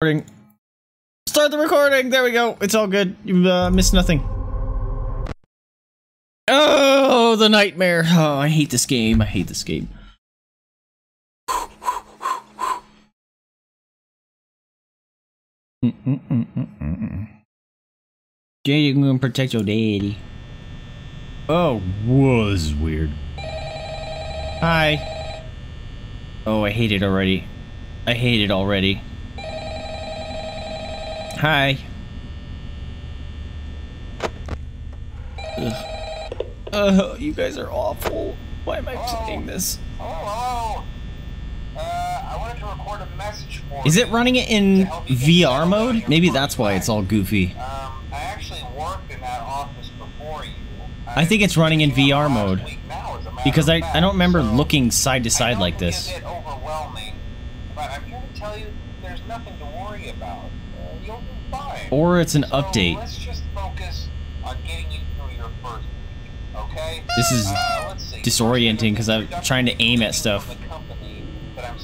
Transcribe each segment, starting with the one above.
Recording. Start the recording. There we go. It's all good. You uh, missed nothing. Oh, the nightmare. Oh, I hate this game. I hate this game. Daddy, I'm gonna protect your daddy. Oh, was weird. Hi. Oh, I hate it already. I hate it already. Hi. Ugh. Uh, you guys are awful. Why am I saying this? Hello. Uh, I wanted to record a message for Is it running it in to help you get VR mode? Maybe that's why it's all goofy. Um, I actually worked in that office before you. I think it's running in VR mode. week now, as a matter Because I, I don't remember so looking side to side like it can be this. a bit overwhelming, but I'm here to tell you there's nothing to worry about. Uh, you'll be fine. Or it's an update. Let's just focus on getting you through your first week, okay? This is Uh, disorienting 'cause I'm trying to aim at stuff,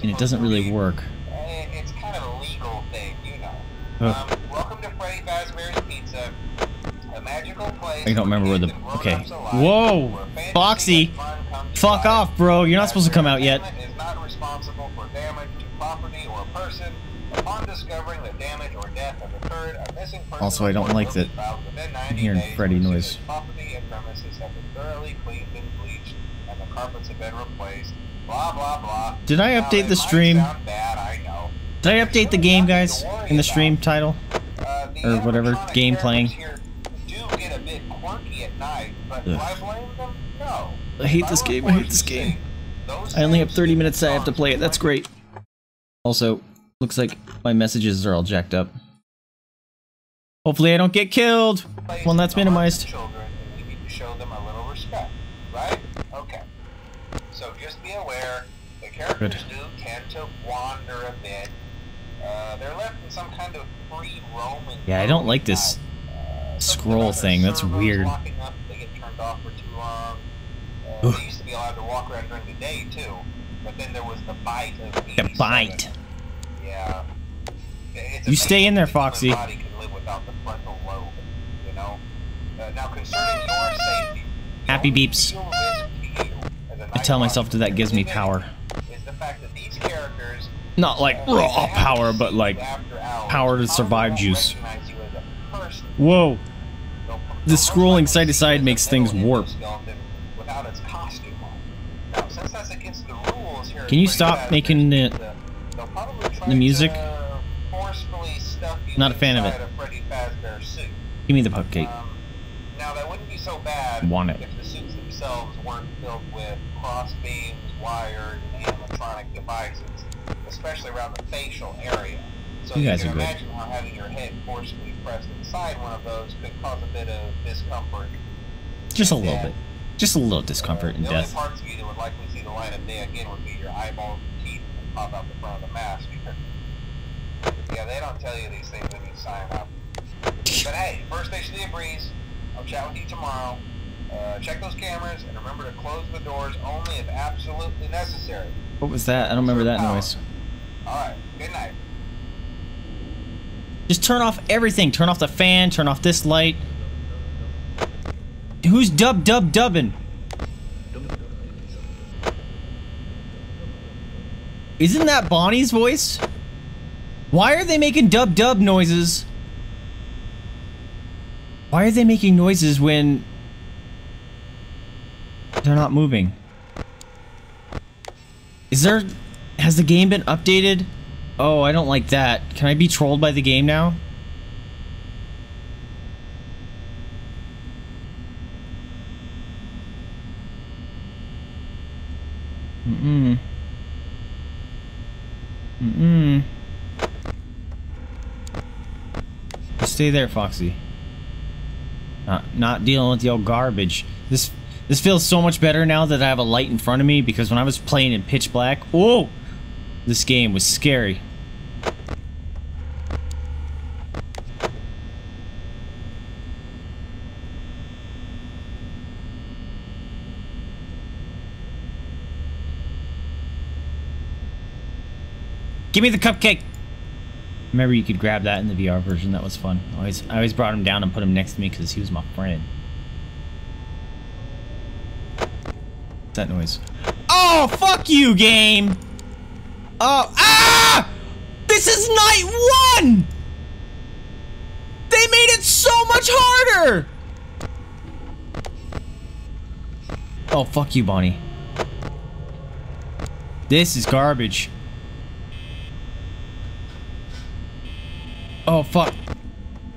And it doesn't really work. Eh, It's kind of a legal thing, you know. Um, welcome to Freddy Fazbear's Pizza, a magical place. I don't remember where the- for kids and okay. Whoa! Foxy! and fun come to Fuck off, bro. You're not supposed to come out yet. Is not responsible for damage property or person. Upon discovering that damage or death has occurred, a missing person Also, I don't like that filed within 90 I'm hearing Freddy noise. Property and premises have been thoroughly cleaned and bleached, and the carpets have been replaced. Blah blah blah. Did I update the stream? bad, I know. Did I update the game, guys? In the stream title? Uh, the Or whatever, game playing. Do get a bit quirky at night, but I? No. I hate this game. I hate this game. I only have 30 minutes I have to play it. That's great. Also, looks like my messages are all jacked up. Hopefully I don't get killed. place Well, that's in the hearts minimized. Children, and need to show them a little respect, right? Okay. So just be aware, the characters do tend to wander a bit. Uh, they're left in some kind of free roaming. Yeah, I don't like this. Uh, scroll thing. That's weird. locking up, they get turned off for too long. Uh, they used to be allowed to walk around during the day too, but then there was the bite of The bite. Yeah. You stay in there, Foxy. the body can live without the frontal lobe, you know? Uh, now, concerning your safety, Happy beeps. real risk to you as a I tell myself that that gives me power. Is the fact that these characters Not like raw they have to power, but like power to survive juice. recognize you as a person. Whoa. The scrolling side to side you as a makes things warp. endoskeleton Without its costume on. Now, since that's against the rules here Can you stop Fazbear's making the- Pizza, probably try the music? forcefully you Not a fan of it. inside a Freddy Fazbear suit. Give me the cupcake. Um, now that wouldn't be so bad Want it. if the suits themselves weren't filled with cross beams, wired, and animatronic devices, especially around the facial area. So You you, guys can are good. how having your head forcibly pressed inside one of those could cause a bit of discomfort. Just a little bit. Just a little discomfort and death. parts of you that would likely see the light of day again would be your eyeballs and teeth that pop out the front of the mask. yeah, they don't tell you these things when you sign up. But hey, first station of the breeze. I'll chat with you tomorrow. Uh, check those cameras and remember to close the doors only if absolutely necessary. What was that? I don't remember that noise. All right. Good night. Just turn off everything. Turn off the fan. Turn off this light. Who's dub dub dubbing? Isn't that Bonnie's voice? Why are they making dub dub noises? Why are they making noises when they're not moving? Is there has the game been updated? Oh, I don't like that. Can I be trolled by the game now? Mm-mm. Mm-mm. Stay there, Foxy. Not, not dealing with the old garbage. This this feels so much better now that I have a light in front of me because when I was playing in pitch black, whoa, this game was scary. Give me the cupcake. Remember, you could grab that in the VR version. That was fun. I always, I always brought him down and put him next to me because he was my friend. What's that noise? Oh, fuck you, game! Oh, ah! This is night one! They made it so much harder! Oh, fuck you, Bonnie. This is garbage. Oh, fuck.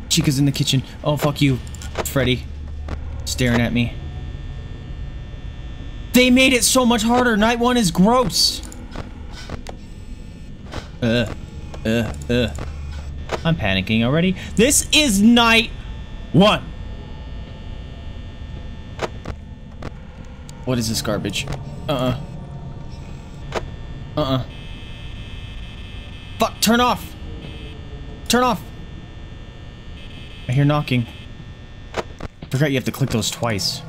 Chica's in the kitchen. Oh, fuck you, Freddy. Staring at me. They made it so much harder. Night one is gross. Uh, uh, uh. I'm panicking already. This is night one. What is this garbage? Uh-uh. Uh-uh. Fuck, turn off. Turn off. I hear knocking. Forgot you have to click those twice.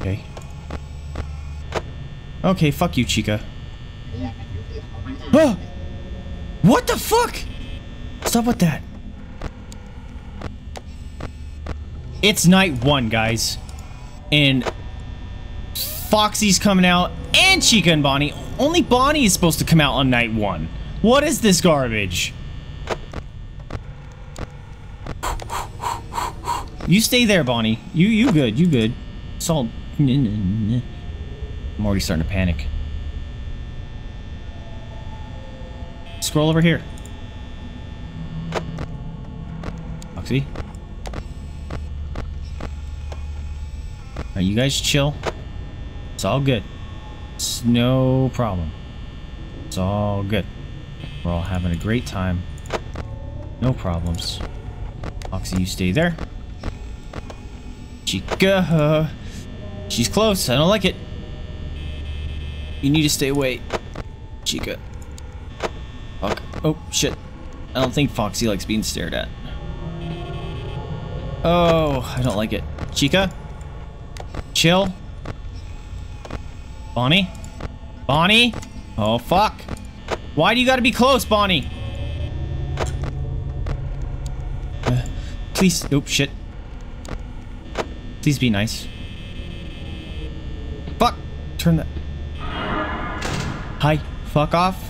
Okay. Okay, fuck you, Chica. Oh! What the fuck? Stop with that. It's night one, guys. And Foxy's coming out and Chica and Bonnie. Only Bonnie is supposed to come out on night one. What is this garbage? You stay there, Bonnie. You you good. You good. Salt. I'm already starting to panic. Scroll over here. Foxy. Are you guys chill? It's all good. It's no problem. It's all good. We're all having a great time. No problems. Foxy, you stay there. Chica. She's close. I don't like it. You need to stay away. Chica. Fuck. Oh, shit. I don't think Foxy likes being stared at. Oh, I don't like it. Chica? Chill. Bonnie? Bonnie? Oh, fuck. Why do you gotta be close, Bonnie? Uh, please. Oh, shit. Please be nice. Fuck. Turn that. Hi. Fuck off.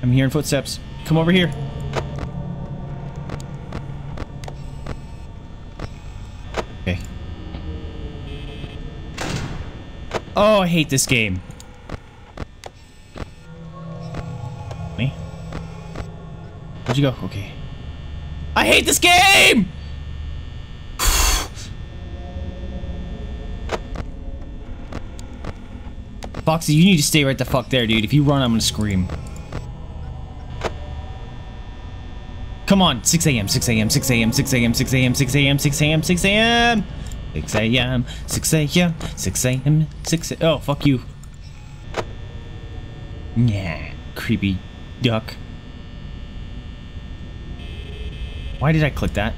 I'm hearing footsteps. Come over here. Okay. Oh, I hate this game. Where'd you go? Okay. I hate this game! Foxy, you need to stay right the fuck there, dude. If you run, I'm gonna scream. Come on, 6 a.m., 6 a.m., 6 a.m., 6 a.m., 6 a.m., 6 a.m., 6 a.m., 6 a.m., 6 a.m., 6 a.m., 6 a.m., 6 a.m. Oh, fuck you. Yeah, creepy duck. Why did I click that?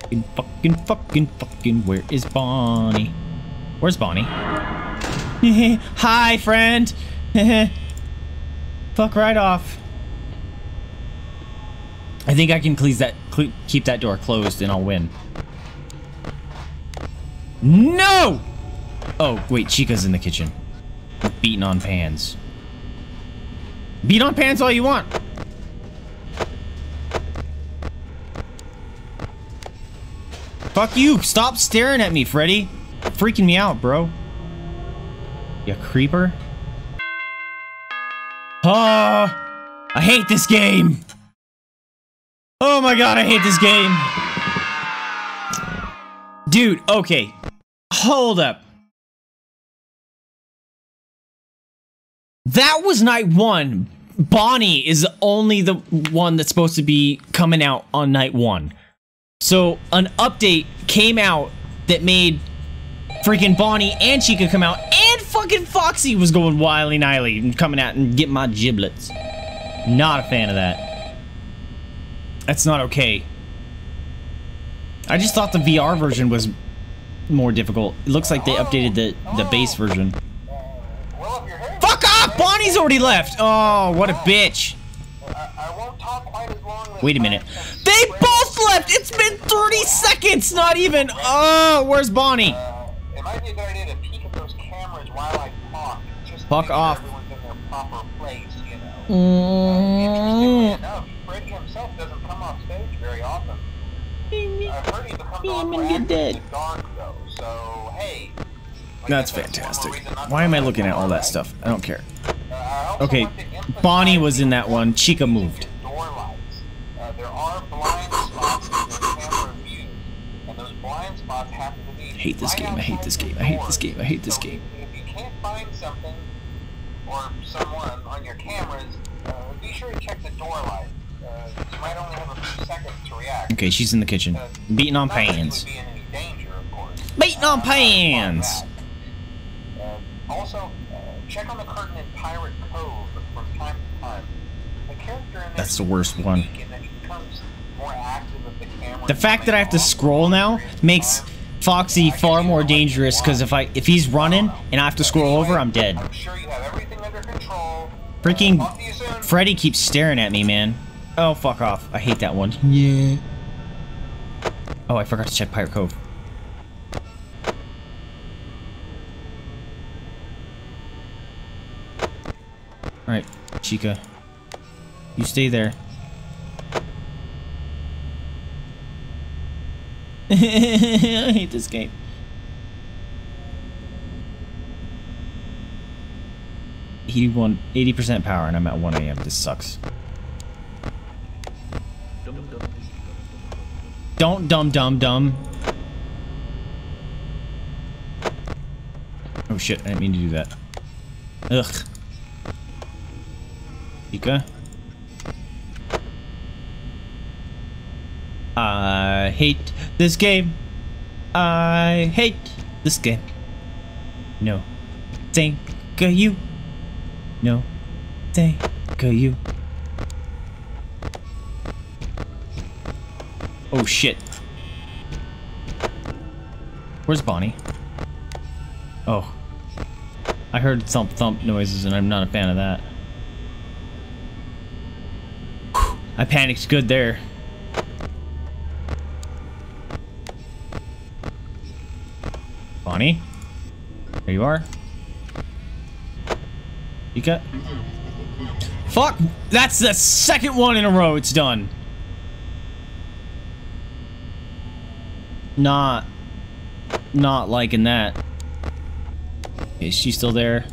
Fucking, fucking, fucking, fucking, where is Bonnie? Where's Bonnie? Hi, friend! Fuck right off. I think I can that keep that door closed and I'll win. No! Oh, wait, Chica's in the kitchen. Beating on pans. Beat on pans all you want. Fuck you! Stop staring at me, Freddy! Freaking me out, bro. You creeper. Oh, I hate this game! Oh my god, I hate this game. Dude, okay. Hold up. That was night one. Bonnie is only the one that's supposed to be coming out on night one. So an update came out that made freaking Bonnie and Chica come out, and fucking Foxy was going wily nily and coming out and getting my giblets. Not a fan of that. That's not okay. I just thought the VR version was more difficult. It looks like they updated the, the base version. Fuck! Bonnie's already left! Oh, what a bitch. I, I won't talk quite as long this Wait a minute. They both left! It's been 30 seconds! Not even! Oh, where's Bonnie? Uh, it might be a good idea to peek at those cameras while I talk. Just Fuck off. Everyone's in their proper place, you know. Interestingly enough, Freddy himself doesn't come off stage very often. I've heard he becomes a Yeah, lot I'm more gonna get active dead. dark, though. So, hey. I That's guess one more fantastic. reason not to Why am I looking at all that stuff? I don't care. Uh, I Okay, want to emphasize Bonnie was in that one. Chica moved. of Door lights. Uh, there are blind spots in your camera views, and those blind spots happen to be. hate this right game, I hate this game, I hate this game, I hate this So game. If, you can't find something or someone on your cameras, uh, be sure to check the door light. Uh, you might only have a few seconds to react. Okay, she's in the kitchen. Uh, Beating on not that you pans. would be in any danger. Beating on Uh, I pans. Uh, also, uh, check on the curtain in Pirate Cove from time to time. The character in there That's the worst one. unique in that he becomes more active if the camera The is fact that I have to scroll now makes. Foxy far more dangerous because if I if he's running and I have to scroll over, I'm dead. I'm sure you have everything under control. Freaking Talk to you soon. Freddy keeps staring at me, man. Oh, fuck off. I hate that one. Yeah. Oh, I forgot to check Pirate Cove. Alright, Chica. You stay there. I hate this game. He won 80% power and I'm at 1 a.m. This sucks. Don't dumb dumb dumb. Oh shit, I didn't mean to do that. Ugh. Chica? I uh, hate this game. I hate this game. No. Thank you. No. Thank you. Oh shit. Where's Bonnie? Oh. I heard thump thump noises and I'm not a fan of that. I panicked good there. You got... Fuck! That's the second one in a row it's done. Not... Not liking that. Is she still there?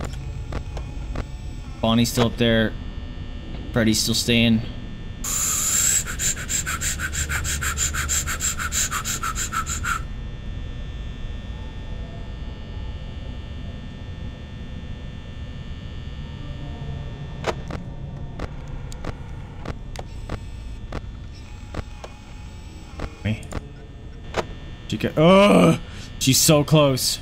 Bonnie's still up there. Freddy's still staying. Ugh! She's so close.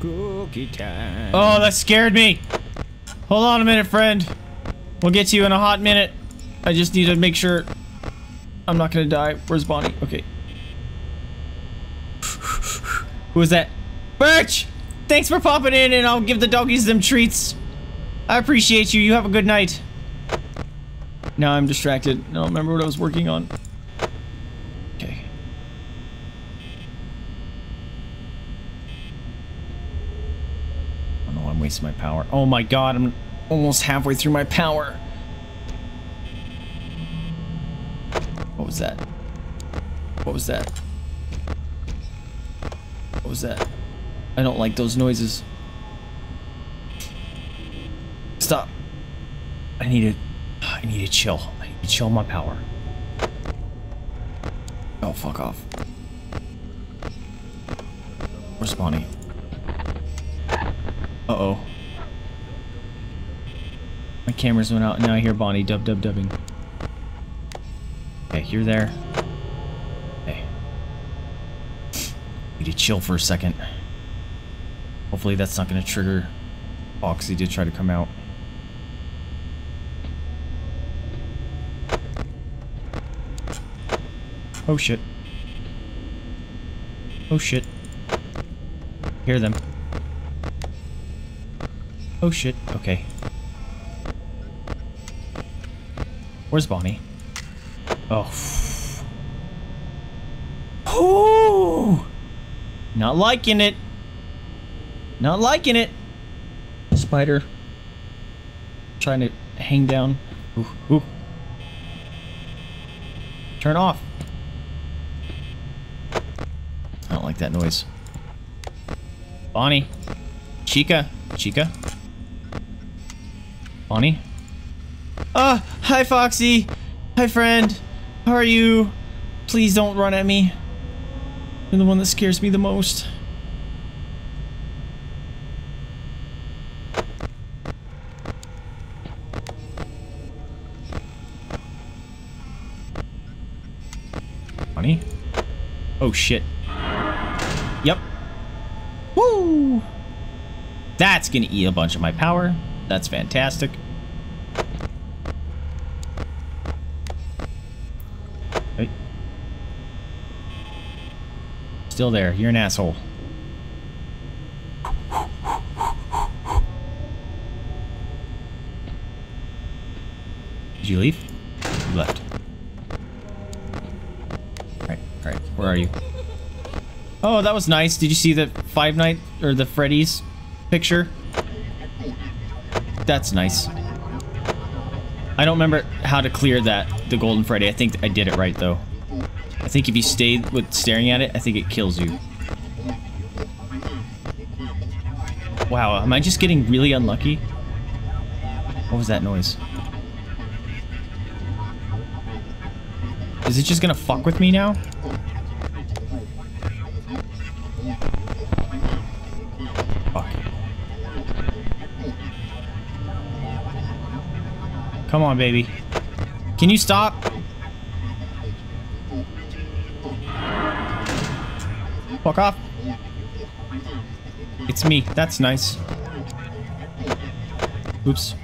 Cookie time. Oh, that scared me. Hold on a minute, friend. We'll get to you in a hot minute. I just need to make sure I'm not gonna die. Where's Bonnie? Okay. Who is that? Birch! Thanks for popping in and I'll give the doggies them treats. I appreciate you. You have a good night. Now I'm distracted. I don't remember what I was working on. Okay. Oh no, I'm wasting my power. Oh my god, I'm almost halfway through my power. What was that? What was that? What was that? I don't like those noises. Stop. I need to... I need to chill. I need to chill my power. Oh, fuck off. Where's Bonnie? Uh-oh. My cameras went out and now I hear Bonnie dub dub dubbing. Okay, you're there. Okay. Need to chill for a second. Hopefully that's not gonna trigger Foxy to try to come out. Oh shit. Oh shit. Hear them. Oh shit, okay. Where's Bonnie? Oh. Ooh! Not liking it. Not liking it. Spider. Trying to hang down. Ooh, ooh. Turn off. I don't like that noise. Bonnie. Chica. Chica. Bonnie. Ah, uh, hi Foxy. Hi friend. How are you? Please don't run at me. You're the one that scares me the most. Bonnie? Oh shit. That's gonna eat a bunch of my power. That's fantastic. Still there. You're an asshole. Did you leave? You left. Alright, alright. Where are you? Oh, that was nice. Did you see the Five Night or the Freddy's picture? That's nice. I don't remember how to clear that, the Golden Freddy. I think I did it right, though. I think if you stay with staring at it, I think it kills you. Wow, am I just getting really unlucky? What was that noise? Is it just gonna fuck with me now? Come on, baby. Can you stop? Fuck off. It's me. That's nice. Oops.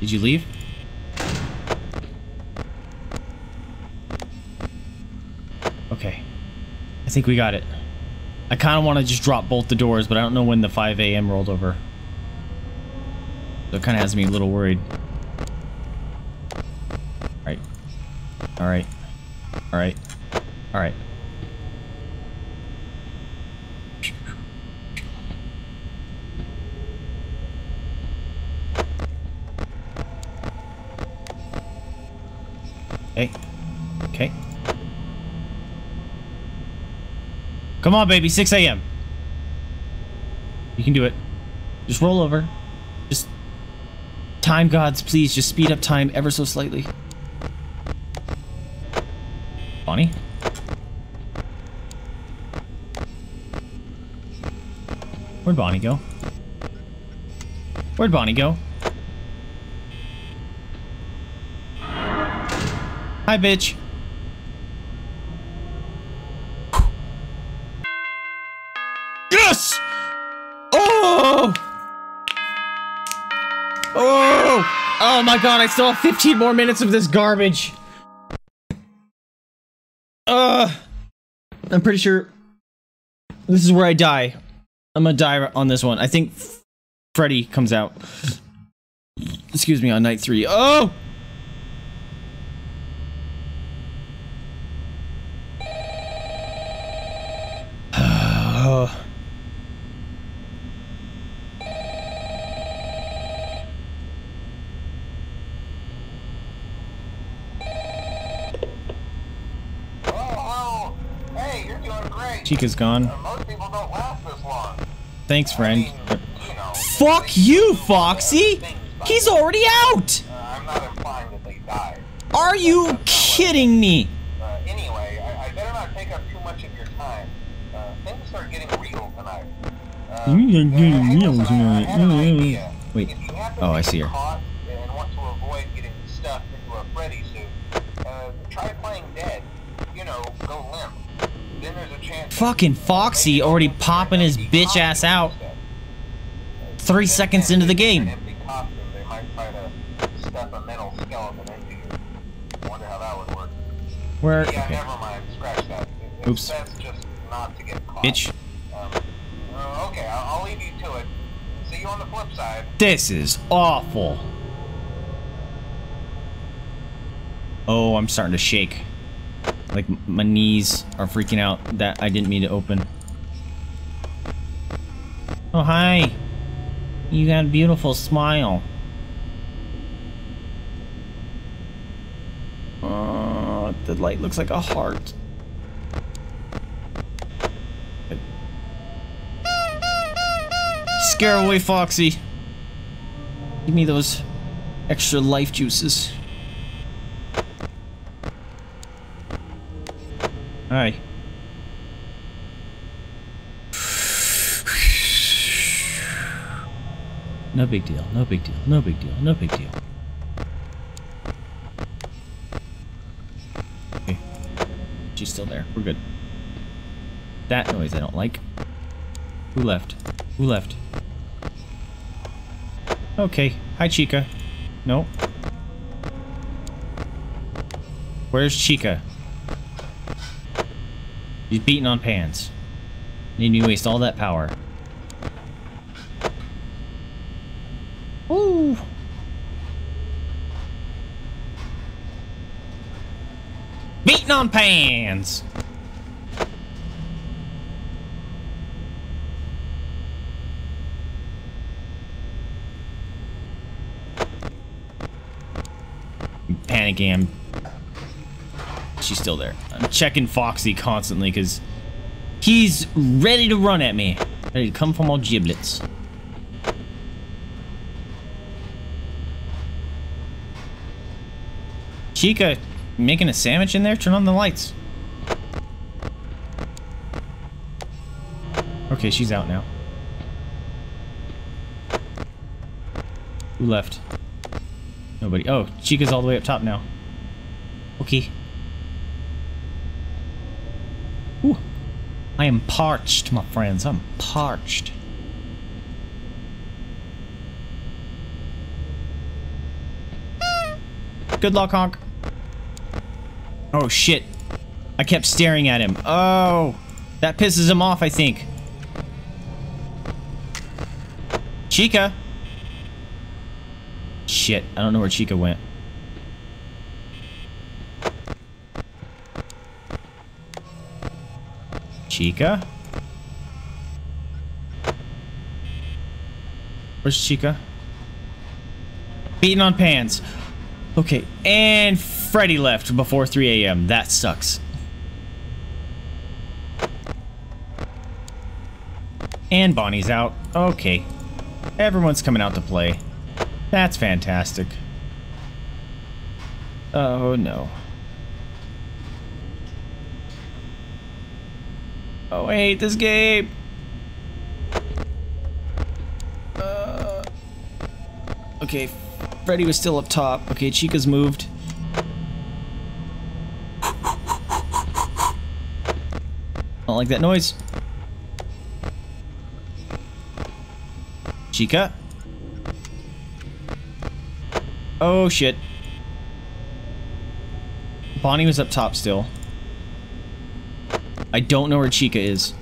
Did you leave? Okay. I think we got it. I kind of want to just drop both the doors, but I don't know when the 5 a.m. rolled over. So it kind of has me a little worried. Alright. Alright. Alright. Alright. Hey. Okay. Come on, baby. 6 a.m. You can do it. Just roll over. Time gods, please just speed up time ever so slightly. Bonnie? Where'd Bonnie go? Where'd Bonnie go? Hi, bitch. My god, I still have 15 more minutes of this garbage. Uh, I'm pretty sure this is where I die. I'm gonna die on this one. I think Freddy comes out. Excuse me, on night three. Oh! Chica's gone. Thanks, friend. I mean, you know, Fuck you, Foxy! He's already out! Uh, Are you kidding me? Uh, anyway, I, I, better not take up too much of your time. Uh, things start getting real tonight. Uh, real tonight. Wait. Oh, I see her. Fucking Foxy already popping his bitch ass out. Three seconds into the game. Where? Yeah, never mind. Scratch that. Oops. best just not to get caught. Bitch. Um, uh, okay, I'll, I'll leave you to it. See you on the flip side. This is awful. Oh, I'm starting to shake. Like my knees are freaking out that I didn't mean to open. Oh, hi. You got a beautiful smile. Oh, the light looks like a heart. Scare away Foxy. Give me those extra life juices. Hi. No big deal, no big deal, no big deal, no big deal. Okay. She's still there. We're good. That noise I don't like. Who left? Who left? Okay. Hi, Chica. No. Where's Chica? He's beating on pans. Made me waste all that power. Ooh. Beating on pans. panicking. She's still there. I'm checking Foxy constantly because he's ready to run at me. Ready to come from all giblets. Chica, making a sandwich in there? Turn on the lights. Okay, she's out now. Who left? Nobody. Oh, Chica's all the way up top now. Okay. Ooh. I am parched, my friends. I'm parched. Good luck, Honk. Oh, shit. I kept staring at him. Oh. That pisses him off, I think. Chica. Shit, I don't know where Chica went. Chica? Where's Chica? Beating on pans. Okay, and Freddy left before 3 a.m. That sucks. And Bonnie's out. Okay. Everyone's coming out to play. That's fantastic. Oh no. Oh, I hate this game. Uh, okay, Freddy was still up top. Okay, Chica's moved. Don't like that noise. Chica? Oh, shit. Bonnie was up top still. I don't know where Chica is.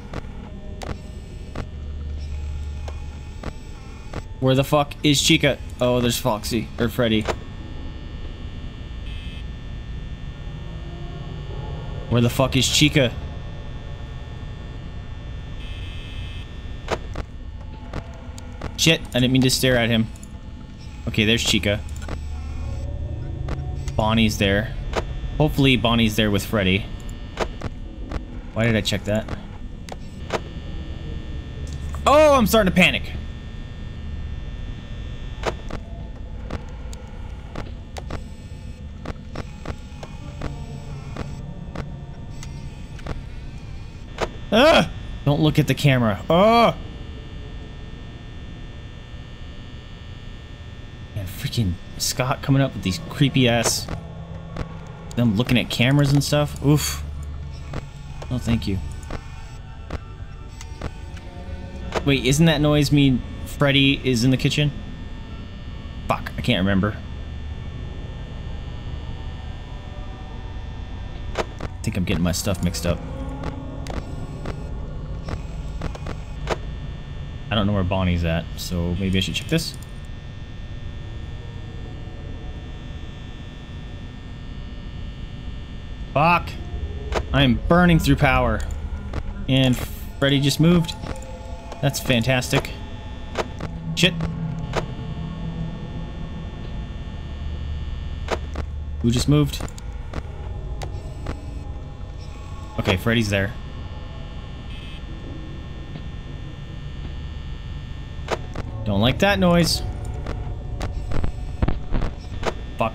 Where the fuck is Chica? Oh, there's Foxy. Or Freddy. Where the fuck is Chica? Shit, I didn't mean to stare at him. Okay, there's Chica. Bonnie's there. Hopefully Bonnie's there with Freddy. Why did I check that? Oh, I'm starting to panic. Ah! Don't look at the camera. Oh! And freaking Scott coming up with these creepy ass. Them looking at cameras and stuff. Oof thank you. Wait, isn't that noise mean Freddy is in the kitchen? Fuck, I can't remember. I think I'm getting my stuff mixed up. I don't know where Bonnie's at, so maybe I should check this. I am burning through power. And Freddy just moved. That's fantastic. Shit. Who just moved? Okay, Freddy's there. Don't like that noise. Fuck.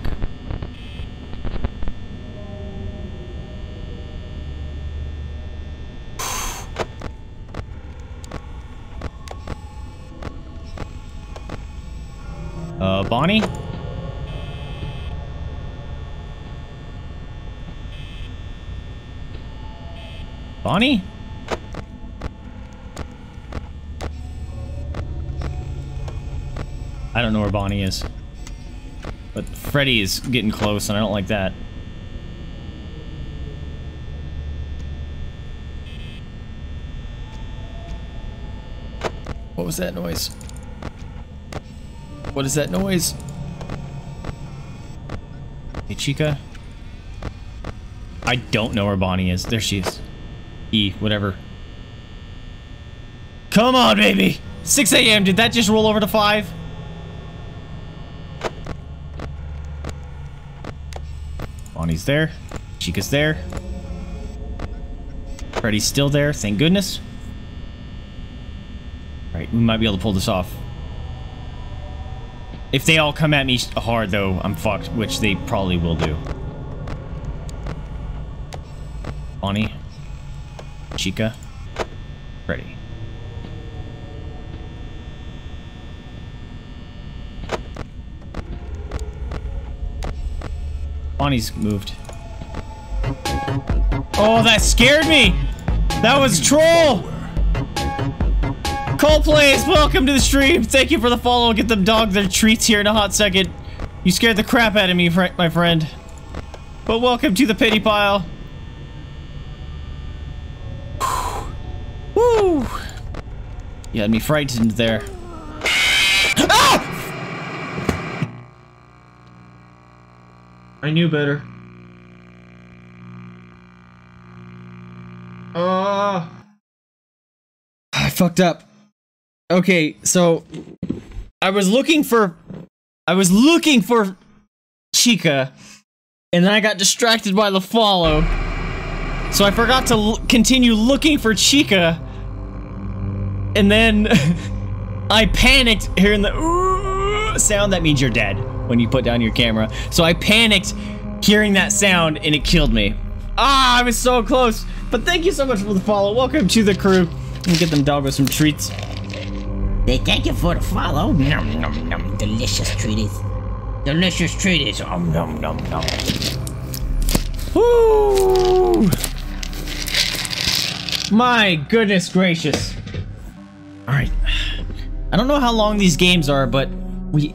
Bonnie? Bonnie? I don't know where Bonnie is. But Freddy is getting close, and I don't like that. What was that noise? What is that noise? Hey, Chica? I don't know where Bonnie is. There she is. E, whatever. Come on, baby! 6 a.m. Did that just roll over to 5? Bonnie's there. Chica's there. Freddy's still there, thank goodness. Alright, we might be able to pull this off. If they all come at me hard, though, I'm fucked, which they probably will do. Bonnie. Chica. Ready. Bonnie's moved. Oh, that scared me! That was Troll! Coldplays, welcome to the stream. Thank you for the follow. Get them dog their treats here in a hot second. You scared the crap out of me, fr my friend. But welcome to the pity pile. Woo! You had me frightened there. Ah! I knew better. Oh. I fucked up. Okay, so I was looking for I was looking for Chica and then I got distracted by the follow. So I forgot to continue looking for Chica. And then I panicked hearing the sound that means you're dead when you put down your camera. So I panicked hearing that sound and it killed me. Ah, I was so close. But thank you so much for the follow. Welcome to the crew. Let me get them doggos some treats. They thank you for the follow. Num num num. Delicious treaties. Delicious treaties. Um num num num. Woo! My goodness gracious. Alright. I don't know how long these games are, but we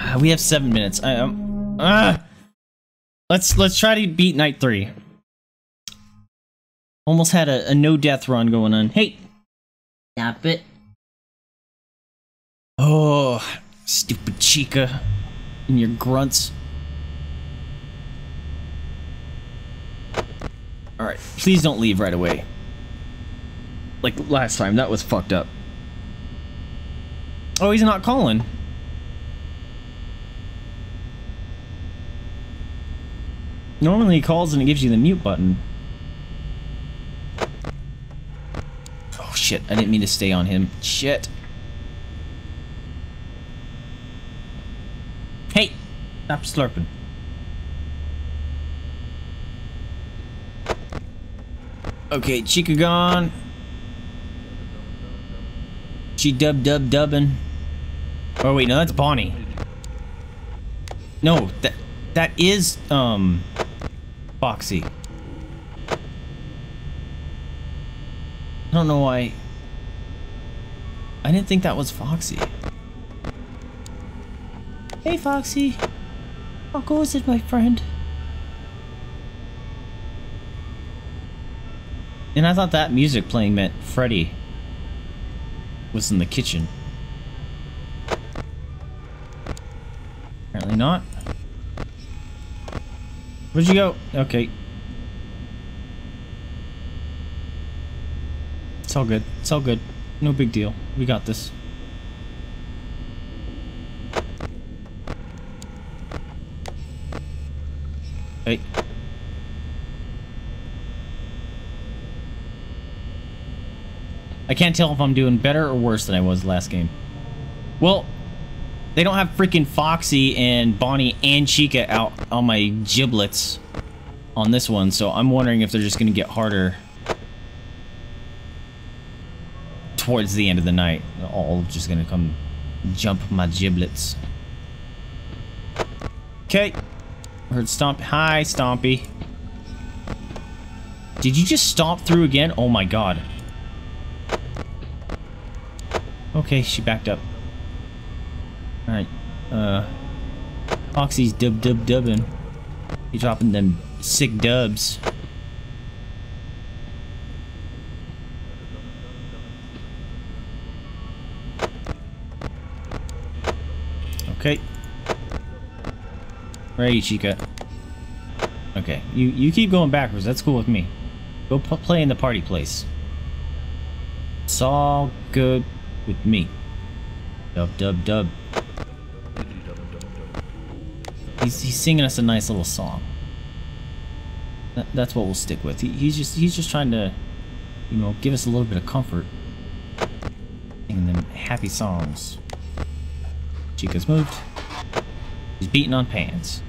uh, we have seven minutes. I, um, uh, let's let's try to beat night three. Almost had a, a no death run going on. Hey, stop it. Oh, stupid Chica and your grunts. Alright, please don't leave right away. Like last time, that was fucked up. Oh, he's not calling. Normally he calls and it gives you the mute button. Oh shit, I didn't mean to stay on him. Shit. Hey! Stop slurping. Okay, Chica gone. She dub dub dubbing. Oh wait, no, that's Bonnie. No, that that is um Foxy. I don't know why. I didn't think that was Foxy. Hey Foxy. How goes it, my friend? And I thought that music playing meant Freddy. was in the kitchen. Apparently not. Where'd you go? Okay. It's all good. It's all good. No big deal. We got this. I can't tell if I'm doing better or worse than I was last game. Well, they don't have freaking Foxy and Bonnie and Chica out on my giblets on this one, so I'm wondering if they're just going to get harder towards the end of the night. They're all just going to come jump my giblets. Okay. Heard Stomp. Hi, Stompy. Did you just stomp through again? Oh my god. Okay, she backed up. Alright. Uh Foxy's dub dub dubbing. He's dropping them sick dubs. Okay. Where are you, Chica? Okay, you you keep going backwards. That's cool with me. Go play in the party place. It's all good with me. Dub dub dub. He's he's singing us a nice little song. That, that's what we'll stick with. He, he's just he's just trying to, you know, give us a little bit of comfort. Singing them happy songs. Chica's moved. He's beating on pans.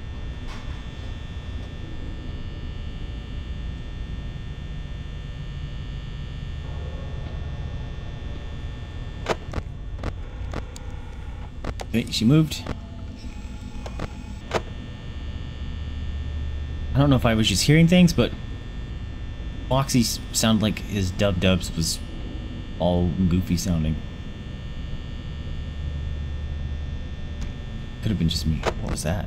She moved. I don't know if I was just hearing things, but Foxy sounded like his dub dubs was all goofy sounding. Could have been just me. What was that?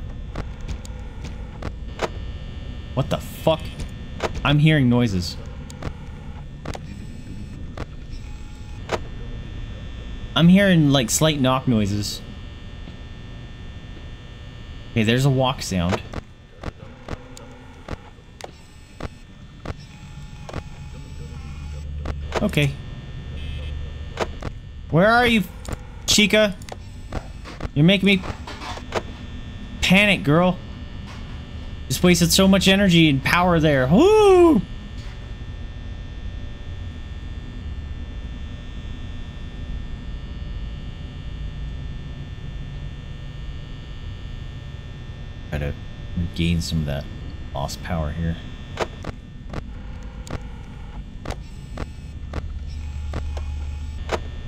What the fuck? I'm hearing noises. I'm hearing like slight knock noises. Okay, there's a walk sound. Okay. Where are you, Chica? You're making me panic, girl. Just wasted so much energy and power there. Woo! Try to regain some of that lost power here.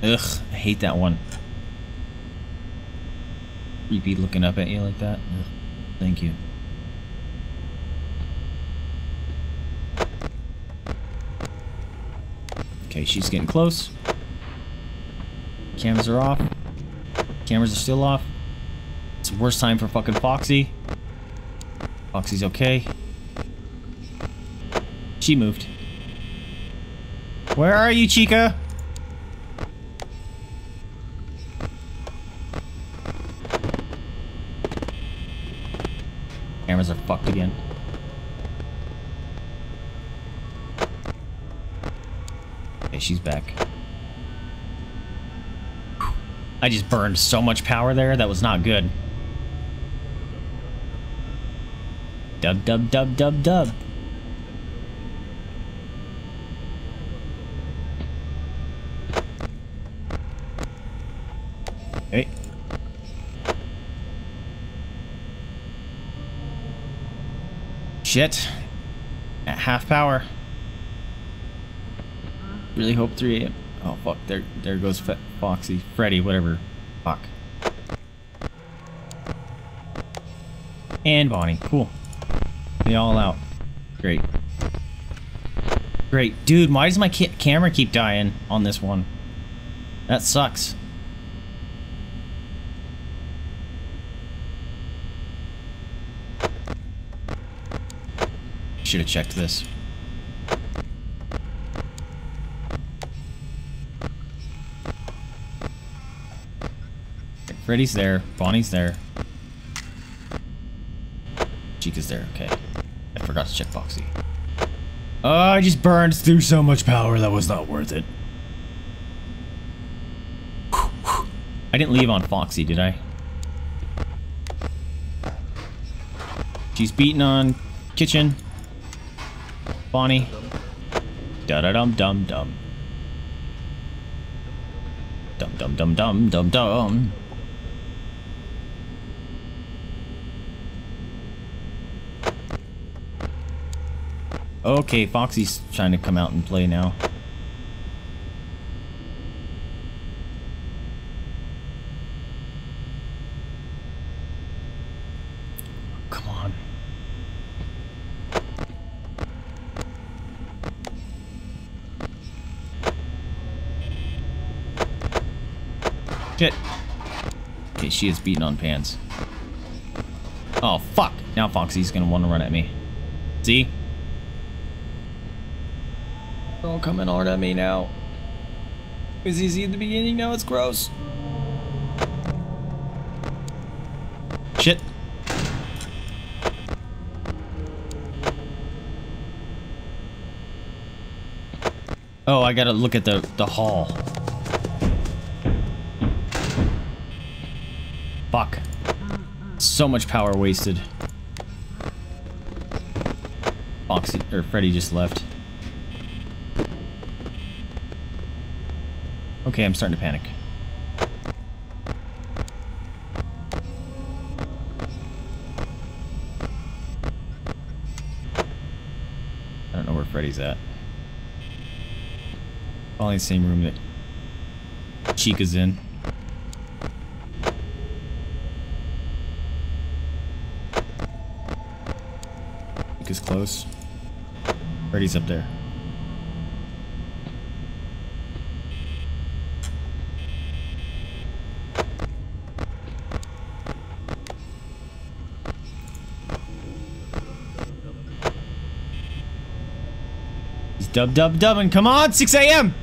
Ugh, I hate that one. Creepy looking up at you like that. Ugh, thank you. Okay, she's getting close. Cameras are off. Cameras are still off. It's the worst time for fucking Foxy. Foxy's okay. She moved. Where are you, Chica? Cameras are fucked again. Okay, she's back. I just burned so much power there. That was not good. Dub, dub, dub, dub, dub. Hey. Shit. At half power. Really hope 3 a.m. Oh fuck, there there goes Fe Foxy. Freddy, whatever. Fuck. And Bonnie. Cool. They all out. Great. Great. Dude, why does my ca camera keep dying on this one? That sucks. Should have checked this. Freddy's there. Bonnie's there. Chica's there. Okay. Forgot to check Foxy. Oh, I just burned through so much power. That was not worth it. I didn't leave on Foxy, did I? She's beating on kitchen. Bonnie. Da da dum dum dum. Dum dum dum dum dum dum. Okay, Foxy's trying to come out and play now. Come on. Shit. Okay, she is beating on pants. Oh, fuck. Now Foxy's gonna want to run at me. See? Come in hard at me now. It was easy at the beginning, now it's gross. Shit. Oh, I gotta look at the, the hall. Fuck. So much power wasted. Foxy, or Freddy just left. Okay, I'm starting to panic. I don't know where Freddy's at. Probably the same room that Chica's in. Chica's close. Freddy's up there. Dub dub dubbing. Come on, 6 a.m.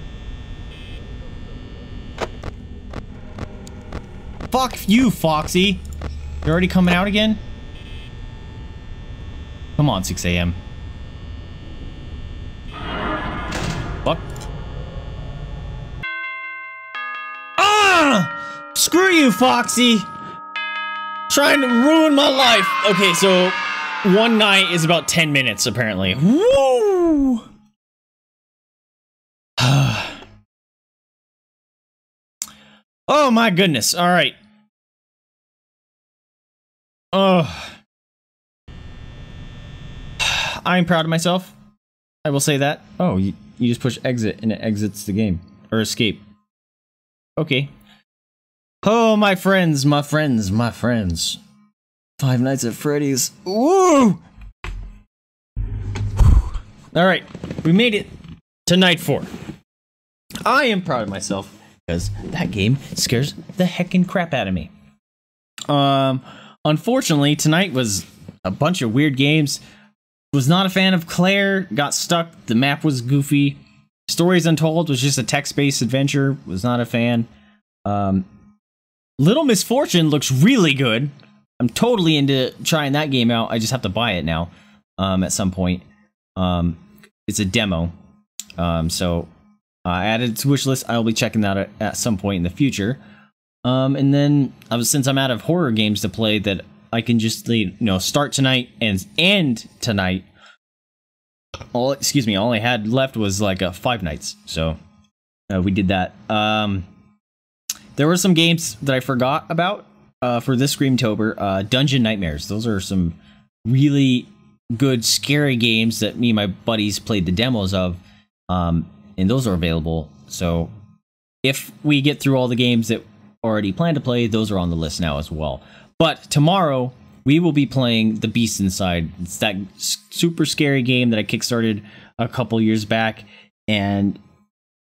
Fuck you, Foxy. You're already coming out again? Come on, 6 a.m. Fuck. Ah! Screw you, Foxy! Trying to ruin my life. Okay, so one night is about 10 minutes, apparently. Woo! Oh my goodness. All right. Oh. I'm proud of myself. I will say that. Oh, you, you just push exit and it exits the game. Or escape. Okay. Oh, my friends, my friends, my friends. Five Nights at Freddy's. Woo! Alright, we made it to night four. I am proud of myself because that game scares the heckin' crap out of me. Um, unfortunately, tonight was a bunch of weird games. Was not a fan of Claire, got stuck, the map was goofy. Stories Untold was just a text-based adventure, was not a fan. Um, Little Misfortune looks really good. I'm totally into trying that game out. I just have to buy it now um, at some point. Um, it's a demo. Um, so I added to wish list. I'll be checking that at, at some point in the future. Um, and then I was, since I'm out of horror games to play, that I can just you know start tonight and end tonight. All excuse me, all I had left was like a five nights. So uh, we did that. Um, there were some games that I forgot about uh, for this Screamtober. Uh, Dungeon Nightmares. Those are some really good scary games that me and my buddies played the demos of, um, and those are available. So if we get through all the games that already plan to play, those are on the list now as well. But tomorrow we will be playing The Beast Inside. It's that super scary game that I kickstarted a couple years back, and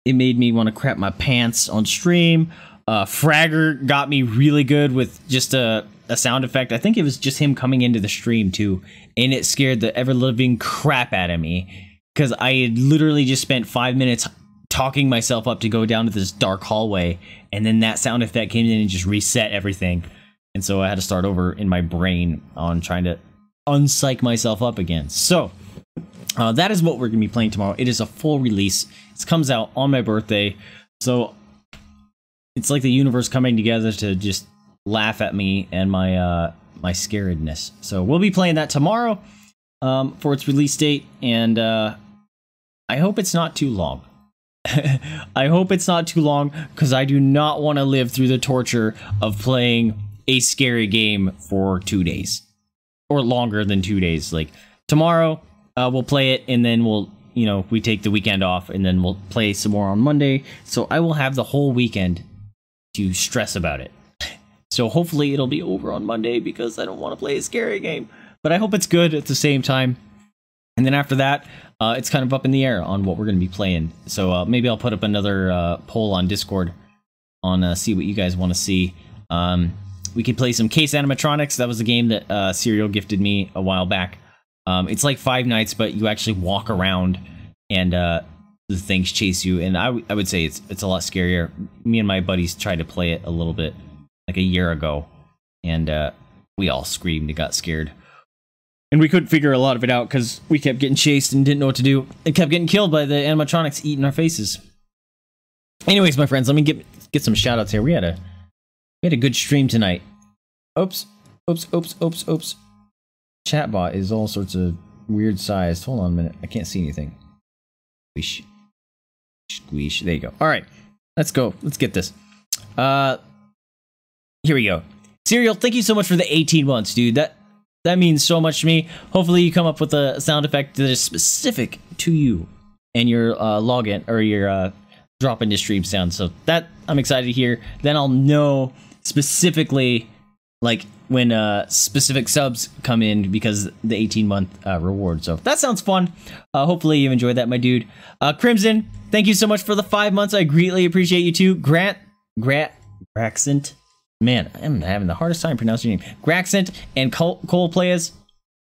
it made me want to crap my pants on stream. Uh, Fragger got me really good with just a, a sound effect. I think it was just him coming into the stream too, and it scared the ever living crap out of me because I had literally just spent five minutes talking myself up to go down to this dark hallway, and then that sound effect came in and just reset everything. And so I had to start over in my brain on trying to unpsych myself up again. So uh, that is what we're gonna be playing tomorrow. It is a full release. It comes out on my birthday, so it's like the universe coming together to just laugh at me and my uh, my scaredness. So we'll be playing that tomorrow um, for its release date, and uh, I hope it's not too long. I hope it's not too long because I do not want to live through the torture of playing a scary game for two days or longer than two days. Like tomorrow, uh, we'll play it and then we'll, you know, we take the weekend off and then we'll play some more on Monday. So I will have the whole weekend to stress about it. So hopefully it'll be over on Monday because I don't want to play a scary game. But I hope it's good at the same time. And then after that, uh, it's kind of up in the air on what we're going to be playing. So uh, maybe I'll put up another uh, poll on Discord on uh, see what you guys want to see. Um, we could play some Case Animatronics. That was a game that uh, Serial gifted me a while back. Um, it's like Five Nights, but you actually walk around and uh, the things chase you. And I, I would say it's it's a lot scarier. Me and my buddies tried to play it a little bit like a year ago, and we all screamed and got scared. And we couldn't figure a lot of it out because we kept getting chased and didn't know what to do and kept getting killed by the animatronics eating our faces. Anyways, my friends, let me get get some shout outs here. We had a we had a good stream tonight. Oops. Oops, oops, oops, oops. Chatbot is all sorts of weird sized. Hold on a minute. I can't see anything. Squish. Squish. There you go. Alright. Let's go. Let's get this. Uh here we go. Serial, thank you so much for the 18 months, dude. That that means so much to me. Hopefully you come up with a sound effect that is specific to you and your uh, login or your uh, drop into stream sound. So that I'm excited to hear. Then I'll know specifically like when uh specific subs come in because the 18 month uh, reward so that sounds fun uh hopefully you enjoyed that my dude uh crimson thank you so much for the five months i greatly appreciate you too grant grant graxent man i'm having the hardest time pronouncing your name graxent and cole, plays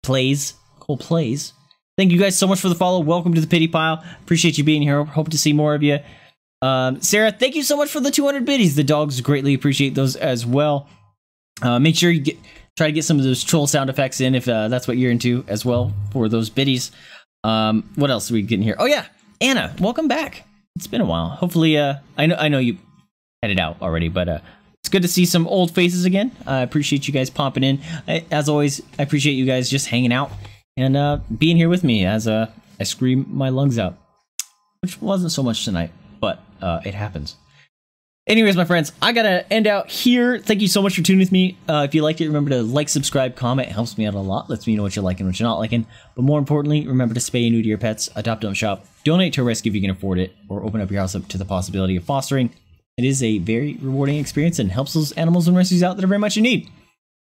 plays cole plays thank you guys so much for the follow welcome to the pity pile appreciate you being here hope to see more of you um, Sarah, thank you so much for the 200 biddies. The dogs greatly appreciate those as well. Uh, make sure you get try to get some of those troll sound effects in if uh, that's what you're into as well for those biddies. Um, what else are we getting here? Oh yeah, Anna, welcome back. It's been a while. Hopefully, uh, I know I know you headed out already, but uh, it's good to see some old faces again. I appreciate you guys popping in. I, as always, I appreciate you guys just hanging out and uh, being here with me as uh, I scream my lungs out, which wasn't so much tonight but uh, it happens. Anyways, my friends, I gotta end out here. Thank you so much for tuning with me. Uh, if you liked it, remember to like, subscribe, comment. It helps me out a lot. Lets me know what you're liking, what you're not liking. But more importantly, remember to spay and neuter your pets, adopt, don't shop, donate to a rescue if you can afford it, or open up your house up to the possibility of fostering. It is a very rewarding experience and helps those animals and rescues out that are very much in need.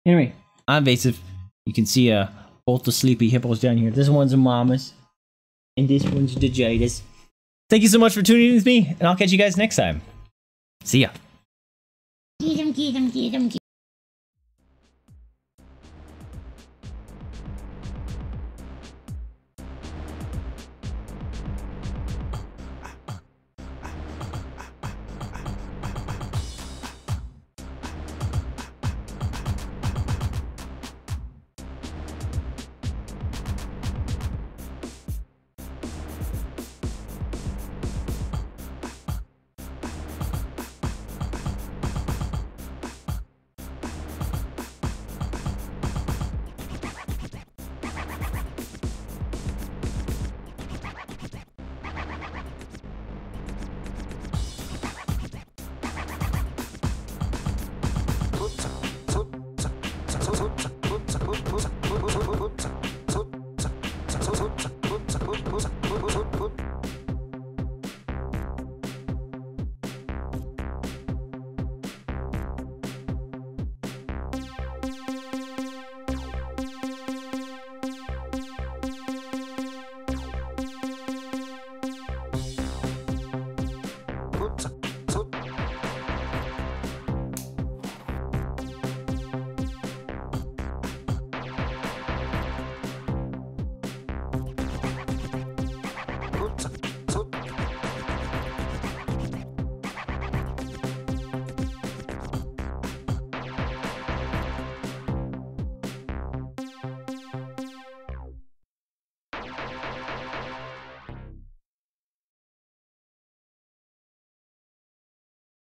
Anyway, I'm Vaesive. You can see uh, both the sleepy hippos down here. This one's a mama's, and this one's the Jadis. Thank you so much for tuning in with me, and I'll catch you guys next time. See ya. Get him, get him, get him, get